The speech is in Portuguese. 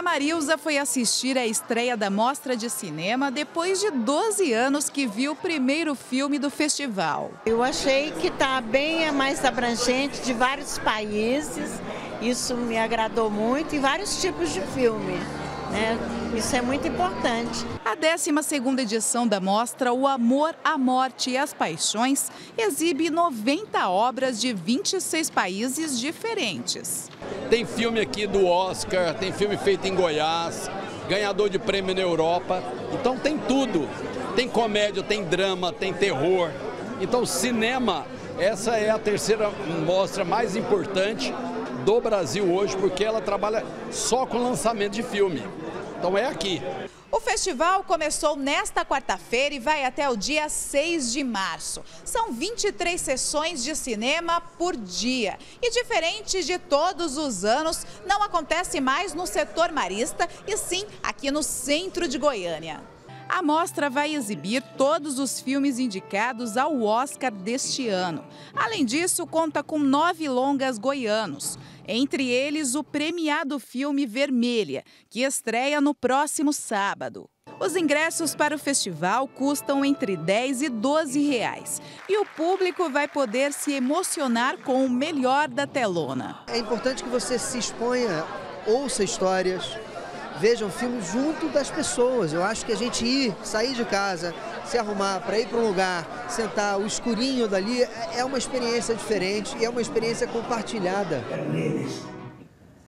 A Marilza foi assistir à estreia da Mostra de Cinema depois de 12 anos que viu o primeiro filme do festival. Eu achei que está bem mais abrangente de vários países. Isso me agradou muito e vários tipos de filme. Né? Isso é muito importante. A 12ª edição da mostra O Amor, a Morte e as Paixões exibe 90 obras de 26 países diferentes. Tem filme aqui do Oscar, tem filme feito em Goiás, ganhador de prêmio na Europa. Então tem tudo. Tem comédia, tem drama, tem terror. Então cinema, essa é a terceira mostra mais importante do Brasil hoje, porque ela trabalha só com lançamento de filme. Então é aqui. O festival começou nesta quarta-feira e vai até o dia 6 de março. São 23 sessões de cinema por dia. E diferente de todos os anos, não acontece mais no setor marista, e sim aqui no centro de Goiânia. A mostra vai exibir todos os filmes indicados ao Oscar deste ano. Além disso, conta com nove longas goianos. Entre eles, o premiado filme Vermelha, que estreia no próximo sábado. Os ingressos para o festival custam entre 10 e 12 reais. E o público vai poder se emocionar com o melhor da telona. É importante que você se exponha, ouça histórias, vejam filmes junto das pessoas. Eu acho que a gente ir, sair de casa, se arrumar para ir para um lugar, sentar, o escurinho dali, é uma experiência diferente e é uma experiência compartilhada.